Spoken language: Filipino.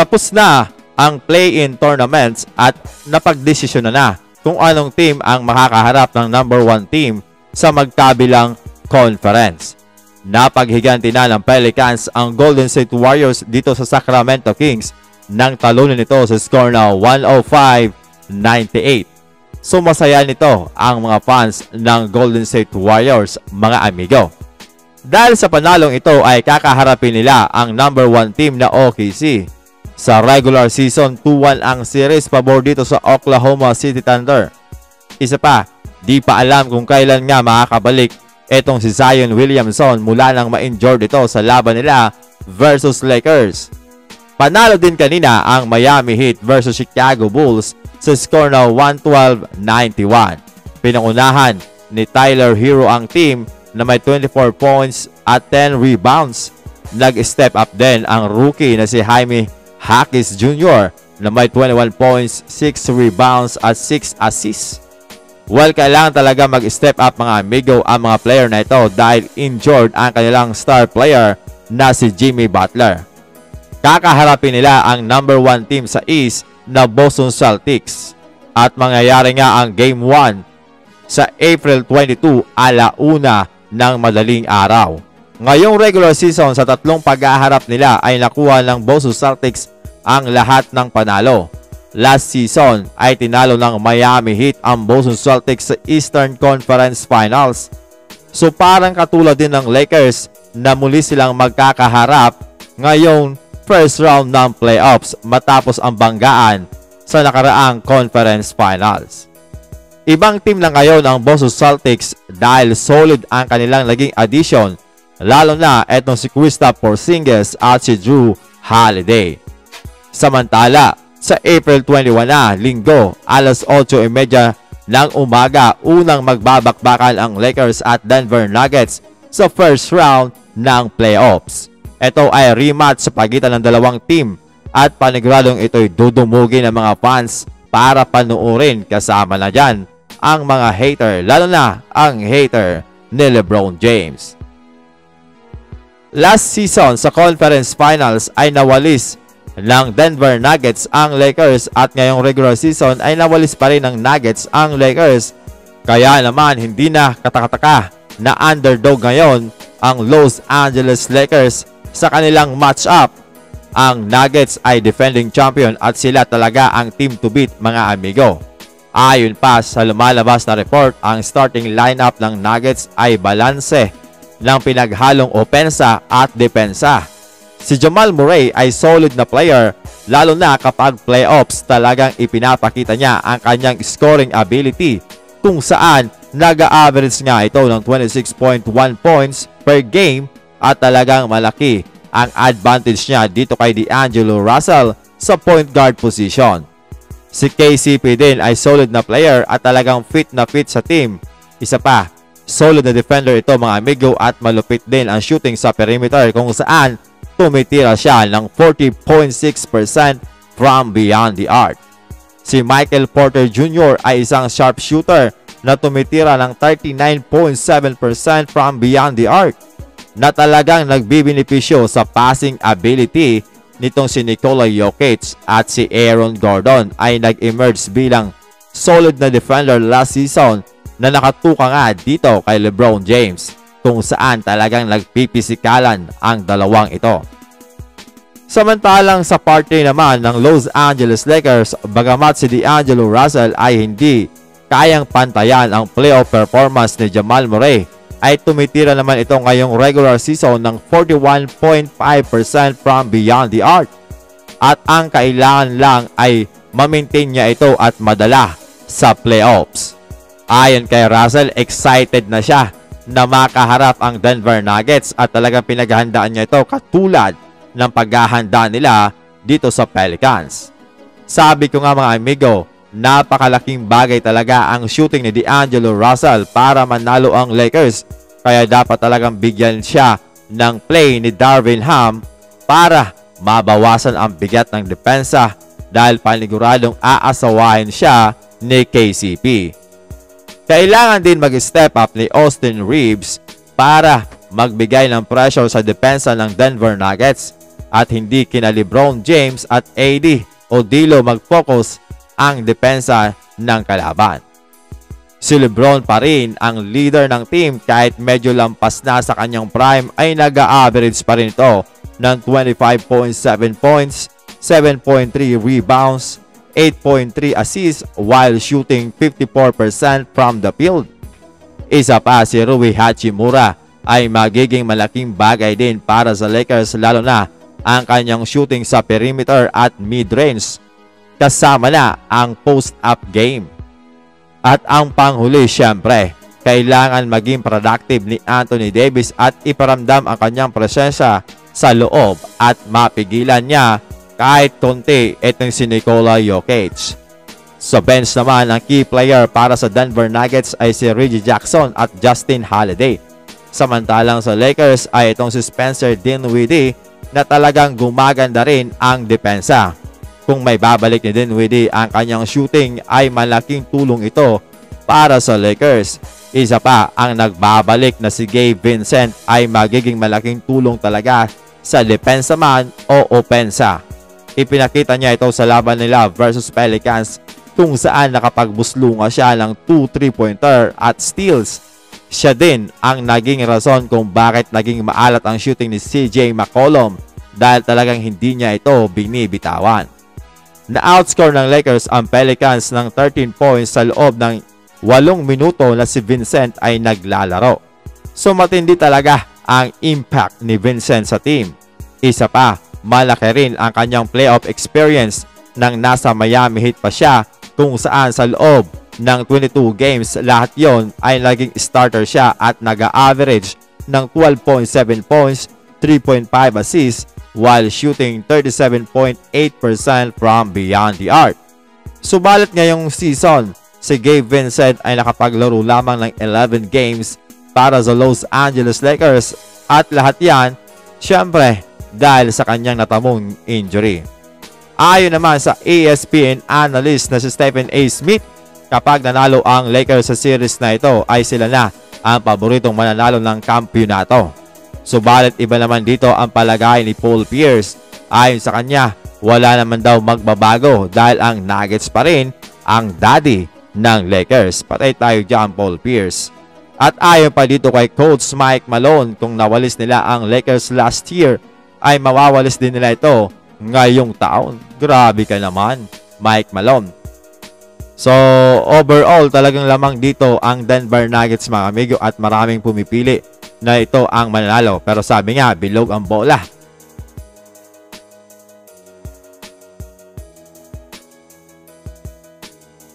Tapos na ang play-in tournaments at napagdesisyon na na kung anong team ang makakaharap ng number 1 team sa magkabilang conference. Napaghiganti na ng Pelicans ang Golden State Warriors dito sa Sacramento Kings nang talunin nito sa score na 105-98. Sumasaya nito ang mga fans ng Golden State Warriors, mga amigo. Dahil sa panalong ito ay kakaharapin nila ang number 1 team na OKC. Sa regular season, 2-1 ang series pabor dito sa Oklahoma City Thunder. Isa pa, di pa alam kung kailan nga makakabalik etong si Zion Williamson mula nang ma-injured ito sa laban nila versus Lakers. Panalo din kanina ang Miami Heat versus Chicago Bulls sa score na 112-91. Pinangunahan ni Tyler Hero ang team na may 24 points at 10 rebounds. Nag-step up din ang rookie na si Jaime Hackis Jr. na may 21 points, 6 rebounds at 6 assists. Well, kailangan talaga mag-step up mga amigo ang mga player na ito dahil injured ang kanilang star player na si Jimmy Butler. Kakaharapin nila ang number 1 team sa East na Boston Celtics at mangyayari nga ang Game 1 sa April 22 alauna ng madaling araw. Ngayong regular season sa tatlong paghaharap nila ay nakuha ng Boston Celtics ang lahat ng panalo. Last season ay tinalo ng Miami Heat ang Boston Celtics sa Eastern Conference Finals. So parang katulad din ng Lakers na muli silang magkakaharap ngayong first round ng playoffs matapos ang banggaan sa nakaraang conference finals. Ibang team lang ngayon ang Boston Celtics dahil solid ang kanilang naging addition lalo na etong si Kristaps Porzingis at si Drew Holiday. Samantala, sa April 21 na, linggo, alas 8.30 ng umaga, unang magbabakbakan ang Lakers at Denver Nuggets sa first round ng playoffs. Ito ay rematch sa pagitan ng dalawang team at paniguradong ito'y dudumugin ng mga fans para panuorin kasama na dyan ang mga hater, lalo na ang hater ni Lebron James. Last season sa conference finals ay nawalis ng Denver Nuggets ang Lakers at ngayong regular season ay nawalis pa rin ng Nuggets ang Lakers. Kaya naman hindi na katakataka na underdog ngayon ang Los Angeles Lakers sa kanilang matchup. Ang Nuggets ay defending champion at sila talaga ang team to beat mga amigo. Ayon pa sa lumalabas na report, ang starting lineup ng Nuggets ay balanse ng pinaghalong opensa at depensa. Si Jamal Murray ay solid na player lalo na kapag playoffs talagang ipinapakita niya ang kanyang scoring ability kung saan nag-average nga ito ng 26.1 points per game at talagang malaki ang advantage niya dito kay D'Angelo Russell sa point guard position. Si KCP din ay solid na player at talagang fit na fit sa team. Isa pa, solid na defender ito mga amigo at malupit din ang shooting sa perimeter kung saan tumitira siya ng 40.6% from beyond the arc. Si Michael Porter Jr. ay isang sharpshooter na tumitira ng 39.7% from beyond the arc na talagang nagbibinipisyo sa passing ability nitong si Nikola Jokic at si Aaron Gordon ay nag-emerge bilang solid na defender last season na nakatuka nga dito kay Lebron James kung saan talagang nagpipisikalan ang dalawang ito. Samantalang sa party naman ng Los Angeles Lakers, bagamat si D'Angelo Russell ay hindi kayang pantayan ang playoff performance ni Jamal Murray ay tumitira naman ito ngayong regular season ng 41.5% from beyond the arc. At ang kailangan lang ay ma-maintain niya ito at madala sa playoffs. Ayon kay Russell, excited na siya na makaharap ang Denver Nuggets at talagang pinaghahandaan niya ito katulad ng paghahanda nila dito sa Pelicans. Sabi ko nga mga amigo, Napakalaking bagay talaga ang shooting ni D'Angelo Russell para manalo ang Lakers. Kaya dapat talagang bigyan siya ng play ni Darvin Ham para mabawasan ang bigat ng depensa dahil paniguradong aasawahin siya ni KCP. Kailangan din mag-step up ni Austin Reeves para magbigay ng pressure sa depensa ng Denver Nuggets. at hindi kina Lebron James at AD o Dilo mag-focus ang depensa ng kalaban. Si Lebron pa rin ang leader ng team kahit medyo lampas na sa kanyang prime ay nag-average pa rin ito ng 25.7 points, 7.3 rebounds, 8.3 assists while shooting 54% from the field. Isa pa si Rui Hachimura ay magiging malaking bagay din para sa Lakers lalo na ang kanyang shooting sa perimeter at mid-range kasama na ang post-up game. At ang panghuli syempre, kailangan maging productive ni Anthony Davis at iparamdam ang kanyang presensya sa loob at mapigilan niya kahit konti itong si Nikola Jokic. Sa bench naman, ang key player para sa Denver Nuggets ay si Reggie Jackson at Justin Holiday. Samantalang sa Lakers ay itong si Spencer Dinwiddie na talagang gumaganda rin ang depensa. Kung may babalik ni Dinwiddie ang kanyang shooting ay malaking tulong ito para sa Lakers. Isa pa, ang nagbabalik na si Gabe Vincent ay magiging malaking tulong talaga sa depensa man o opensa. Ipinakita niya ito sa laban nila versus Pelicans kung saan nakapagbuslunga siya ng 2 3-pointer at steals. Siya din ang naging rason kung bakit naging maalat ang shooting ni CJ McCollum dahil talagang hindi niya ito binibitawan. Na-outscore ng Lakers ang Pelicans ng 13 points sa loob ng 8 minuto na si Vincent ay naglalaro. So matindi talaga ang impact ni Vincent sa team. Isa pa, malaki rin ang kanyang playoff experience nang nasa Miami Heat pa siya kung saan sa loob ng 22 games lahat yon ay naging starter siya at nag-average ng 12.7 points, 3.5 assists while shooting 37.8% from beyond the arc. Subalit ngayong season, si Gabe Vincent ay nakapaglaro lamang ng 11 games para sa Los Angeles Lakers at lahat yan, syempre, dahil sa kanyang natamong injury. Ayon naman sa ESPN analyst na si Stephen A. Smith, kapag nanalo ang Lakers sa series na ito ay sila na ang paboritong mananalo ng kampyonato. Subalit iba naman dito ang palagay ni Paul Pierce. Ayon sa kanya, wala naman daw magbabago dahil ang Nuggets pa rin ang daddy ng Lakers. Patay tayo dyan Paul Pierce. At ayon pa dito kay Coach Mike Malone kung nawalis nila ang Lakers last year ay mawawalis din nila ito ngayong taon. Grabe ka naman, Mike Malone. So, overall, talagang lamang dito ang Denver Nuggets mga amigo at maraming pumipili na ito ang mananalo. Pero sabi nga, bilog ang bola